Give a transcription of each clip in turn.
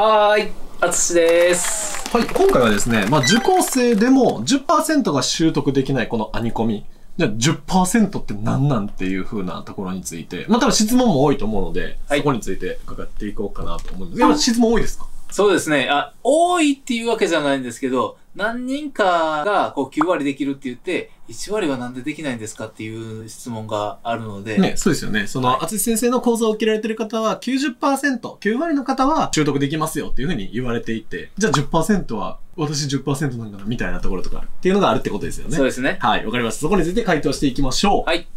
はーい、あつしです。はい、今回はですね、まあ、受講生でも10%が習得できないこのアニコミ。じゃあ10%って何なんっていう風なところについて、まあ、多分質問も多いと思うので、はいそこについて伺っていこうかなと思うんです。やっぱ質問多いですか？そうですね。あ、多いっていうわけじゃないんですけど、何人かがこう9割できるって言って、1割はなんでできないんですかっていう質問があるので、ね、そうですよね。その、はい厚先生の講座を受けられてる方は90%、9割の方は習得できますよっていう風に言われていて、じゃあ10%は私10%なんかなみたいなところとかっていうのがあるってことですよね。そうですね。はい、わかりました。そこについて回答していきましょう。はい。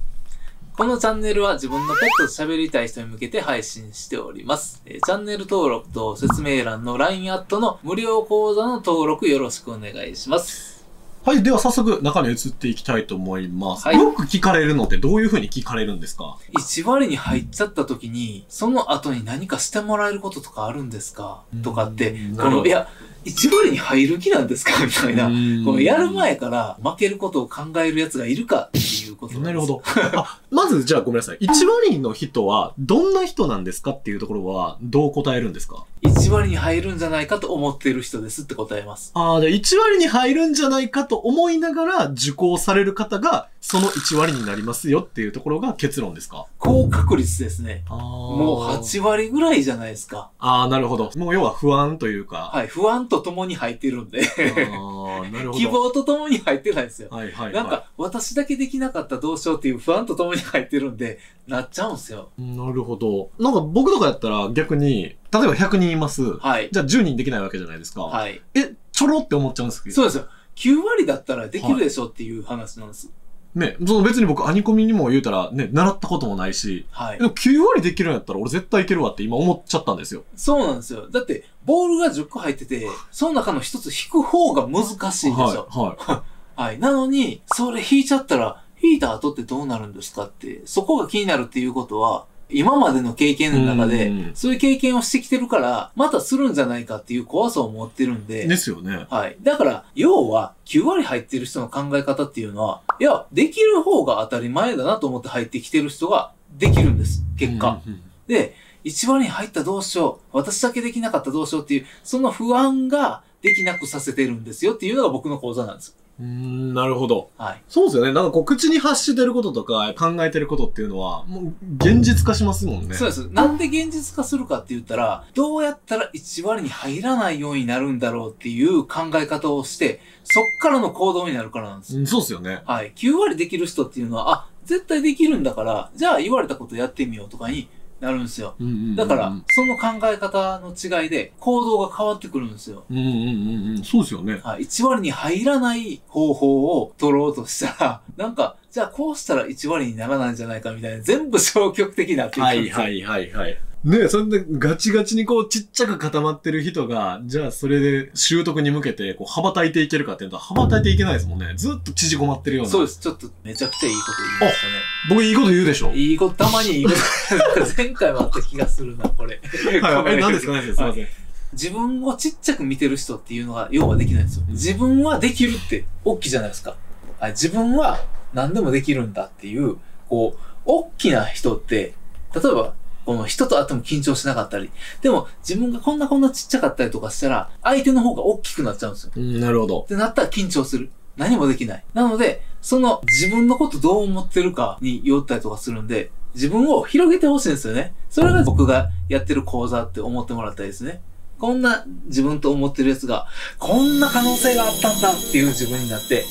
このチャンネルは自分のペットと喋りたい人に向けて配信しております。えーチャンネル登録と説明欄の LINE アットの無料講座の登録よろしくお願いします。はい。では早速中に移っていきたいと思います。はいよく聞かれるのってどういう風に聞かれるんですか？1割に入っちゃった時に、その後に何かしてもらえることとかあるんですか？とかってうん、この、いや、1割に入る気なんですか？みたいな。うんこのやる前から負けることを考える奴がいるかっていうことなるほど。あ、まずじゃあごめんなさい。1割の人はどんな人なんですかっていうところはどう答えるんですか？1割に入るんじゃないかと思ってる人ですって答えます。ああ、じゃあ1割に入るんじゃないかと思いながら受講される方がその1割になりますよっていうところが結論ですか？高確率ですね。あももう8割ぐらいじゃないですか。ああ、なるほど。もう要は不安というか。はい。不安と共に入ってるんで。ああ、なるほど。希望と共に入ってないんですよ。はいはいはい。なんか、私だけできなかったどうしようっていう不安と共に入ってるんで、なっちゃうんですよ。なるほど。なんか僕とかやったら逆に、例えば100人います。はい。じゃあ10人できないわけじゃないですか。はい。え、ちょろって思っちゃうんですけど。そうですよ。9割だったらできるでしょっていう話なんです。ね、その別に僕アニコミにも言うたらね、習ったこともないし、はいで。も9割できるんやったら俺絶対いけるわって今思っちゃったんですよ。そうなんですよ。だって、ボールが10個入ってて、その中の一つ引く方が難しいでしょ。はい、ははい。なのに、それ引いちゃったら、引いた後ってどうなるんですかって、そこが気になるっていうことは、今までの経験の中でうん、そういう経験をしてきてるから、またするんじゃないかっていう怖さを持ってるんい。で、ですよね。はい。だから、要は、9割入ってる人の考え方っていうのは、いや、できる方が当たり前だなと思って入ってきてる人ができるんです。結果。うんうんで、1割に入ったどうしよう。私だけできなかったどうしようっていう、その不安ができなくさせてるんですよっていうのが僕の講座なんです。うーん、なるほど。はい。そうですよね。なんかこう口に発してることとか考えてることっていうのは、もう現実化しますもんね。そうです。なんで現実化するかって言ったら、どうやったら1割に入らないようになるんだろうっていう考え方をして、そっからの行動になるからなんです。うんそうですよね。はい。9割できる人っていうのは、あ、絶対できるんだから、じゃあ言われたことやってみようとかになるんですよ。うんうんうんうんだから、その考え方の違いで行動が変わってくるんですよ。うんうんうんうん。そうですよね。はい。1割に入らない方法を取ろうとしたら、なんか、じゃあこうしたら1割にならないんじゃないかみたいな、全部消極的になっていくんですよ。はいはいはいはい。ねえ、それでガチガチにこうちっちゃく固まってる人が、じゃあそれで習得に向けてこう羽ばたいていけるかっていうと羽ばたいていけないですもんね。ずっと縮こまってるような。そうです。ちょっとめちゃくちゃいいこと言いましたね。僕いいこと言うでしょいいこと、たまにいいこと。前回もあった気がするな、これ。はい。え、何ですか何ですかすいません。自分をちっちゃく見てる人っていうのが、要はできないんですよ。自分はできるって、大きいじゃないですか。はい、自分は何でもできるんだっていう、こう、大きな人って、例えば、この人と会っても緊張しなかったり、でも自分がこんなこんなちっちゃかったりとかしたら、相手の方が大きくなっちゃうんですよ。うん、なるほどっ。てなったら緊張する。何もできない。なので、その自分のことどう思ってるかによったりとかするんで、自分を広げてほしいんですよね。それが僕がやってる講座って思ってもらったりですね。こんな自分と思ってるやつが、こんな可能性があったんだっていう自分になって、はい、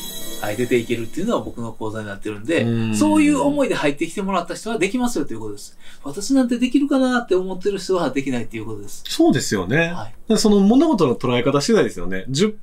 出ていけるっていうのは僕の講座になってるんでう、んそういう思いで入ってきてもらった人はできますよということです。私なんてできるかなって思ってる人はできないっていうことです。そうですよね。はい。でその物事の捉え方次第ですよね。10%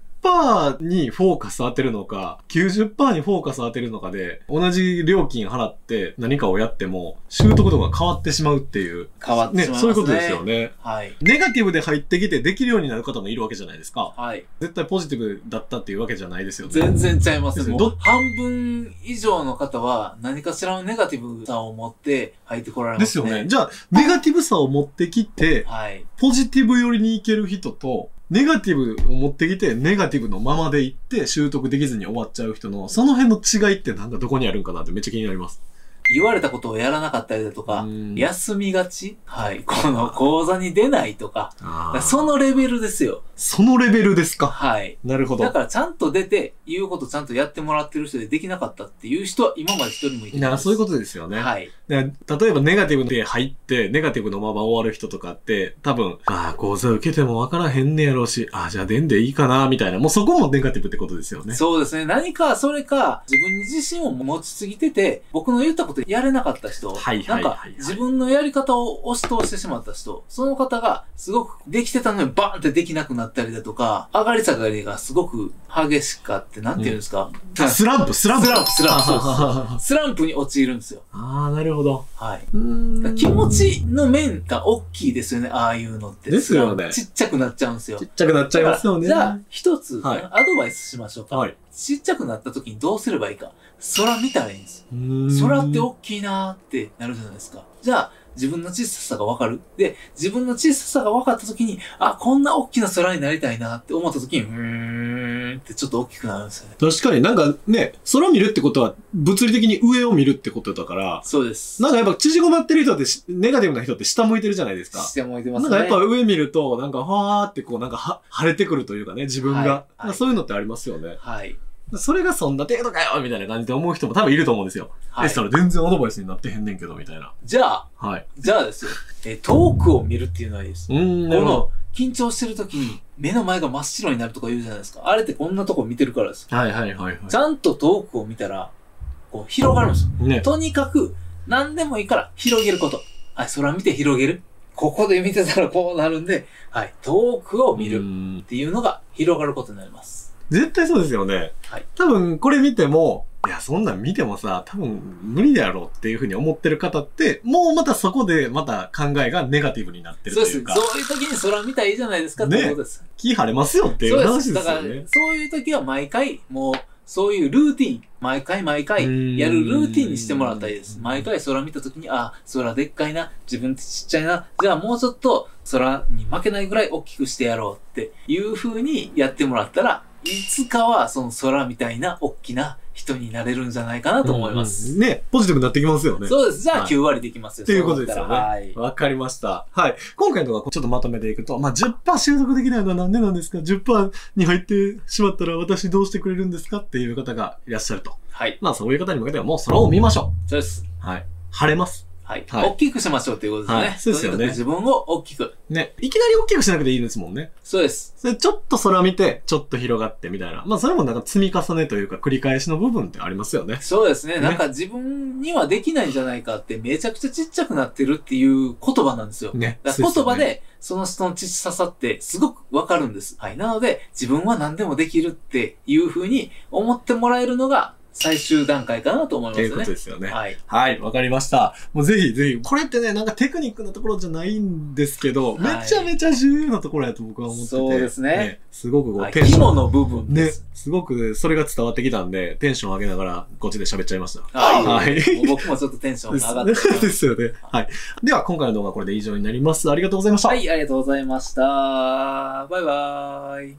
にフォーカス当てるのか、90%にフォーカス当てるのかで、同じ料金払って何かをやっても、習得度が変わってしまうっていう。変わってしまいますね。ね、そういうことですよね。はい。ネガティブで入ってきてできるようになる方もいるわけじゃないですか。はい。絶対ポジティブだったっていうわけじゃないですよね。全然ちゃいますね半分以上の方は何かしらのネガティブさを持って入ってこられますね。ですよね。じゃあ、ネガティブさを持ってきて、はい。ポジティブ寄りに行ける人と、ネガティブを持ってきて、ネガティブのままでいって習得できずに終わっちゃう人の、その辺の違いってなんかどこにあるんかなってめっちゃ気になります。言われたことをやらなかったりだとか、うん休みがち？はい。この講座に出ないとか、あーそのレベルですよ。そのレベルですか？はい。なるほど。だからちゃんと出て、言うことちゃんとやってもらってる人でできなかったっていう人は今まで一人もいてなそういうこことですよね。はい。で例えばネガティブで入って、ネガティブのまま終わる人とかって、多分、ああ、講座受けても分からへんねやろうし、ああ、じゃあ出んでいいかな、みたいな。もうそこもネガティブってことですよね。そうですね。何か、それか、自分に自信を持ちすぎてて、僕の言ったことやれなかった人、はいはいなんかはいはい、自分のやり方を押し通してしまった人、その方が、すごくできてたのにバーンってできなくなったりだとか、上がり下がりがすごく激しかって、なんて言うんですか、スランプ、スランプ。スランプスランプスランプに陥るんですよ。あ、なるほど。はい。気持ちの面が大きいですよね、ああいうのって。ですよねちっちゃくなっちゃうんですよち。っちゃくなっちゃいますよね。じゃあ、一つ、はいアドバイスしましょうか。はい。ちっちゃくなった時にどうすればいいか。空見たらいいんです。うーん空って大きいなーってなるじゃないですか。じゃあ、自分の小ささがわかる？で、自分の小ささが分かった時に、あ、こんな大きな空になりたいなって思った時に、うーんってちょっと大きくなるんですよね。確かになんかね、空見るってことは物理的に上を見るってことだから、そうです。なんかやっぱ縮こまってる人ってし、ネガティブな人って下向いてるじゃないですか。してもいてますね。なんかやっぱ上見ると、なんかわーってこうなんかは晴れてくるというかね、自分が。はいはいそういうのってありますよね。はい。それがそんな程度かよみたいな感じで思う人も多分いると思うんですよ。はいでしたら全然アドバイスになってへんねんけど、みたいな。じゃあ、はい。じゃあですよ。えー遠くを見るっていうのはいいです。うーん、なこ。の、緊張してる時に目の前が真っ白になるとか言うじゃないですか。あれってこんなとこ見てるからです。はいはいはいはちゃんと遠くを見たら、こう広がるんですよ。い。ね。とにかく、何でもいいから広げること。はい、空見て広げる。ここで見てたらこうなるんで、はい、遠くを見うるっていうのが広がることになります。絶対そうですよね。はい多分これ見ても、いや、そんなん見てもさ、多分無理だろうっていうふうに思ってる方って、もうまたそこでまた考えがネガティブになってるそうです。というか、そういう時に空見たらいいじゃないですかってことです。気晴れますよっていうそう話です。だから、ですよね。そういう時は毎回、もう、そういうルーティン、毎回毎回やるルーティンにしてもらったらいいです。うん毎回空見た時に、あ、空でっかいな、自分ってちっちゃいな、じゃあもうちょっと空に負けないぐらい大きくしてやろうっていう風にやってもらったら、いつかはその空みたいな大きな人になれるんじゃないかなと思います。うんうんね、ポジティブになってきますよね。そうです。じゃあはい9割できますよ。っていうことですよね。そうなったらはい。わかりました。はい。今回の動画ちょっとまとめていくと、まあ、10%習得できないのはなんでなんですか ?10% に入ってしまったら私どうしてくれるんですか？っていう方がいらっしゃると。はい。まあ、そういう方に向けてはもう空を見ましょそうです。う。はい。晴れます。はい。はい大きくしましょうということですね。はいそうですよねとにか？く自分を大きく。ね。いきなり大きくしなくていいですもんね。そうです。それちょっと空見て、ちょっと広がってみたいな。まあ、それもなんか積み重ねというか繰り返しの部分ってありますよね。そうですね。ねなんか自分にはできないんじゃないかってめちゃくちゃちっちゃくなってるっていう言葉なんですよ。ね。だから言葉。でその人の小ささってすごくわかるんです。はい。なので自分は何でもできるっていう風に思ってもらえるのが最終段階かなと思いますよねっていうこと。ですよね。はい。はい、わかりました。もうぜひぜひ、これってね、なんかテクニックのところじゃないんですけど、はいめちゃめちゃ重要なところやと僕は思ってて。そうですねすごくこう、はいテンション。肝の部分でねす。、すごくそれが伝わってきたんで、テンション上げながら、こっちで喋っちゃいました。はい。はいもう僕もちょっとテンションが上がってですよね。はい。では、今回の動画はこれで以上になります。ありがとうございました。はい、ありがとうございました。バイバーイ。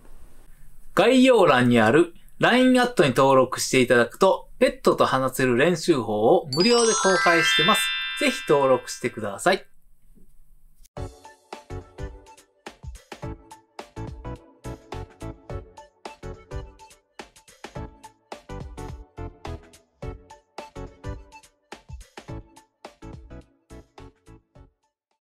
概要欄にある LINE アットに登録していただくと、ペットと話せる練習法を無料で公開してます。ぜひ登録してください。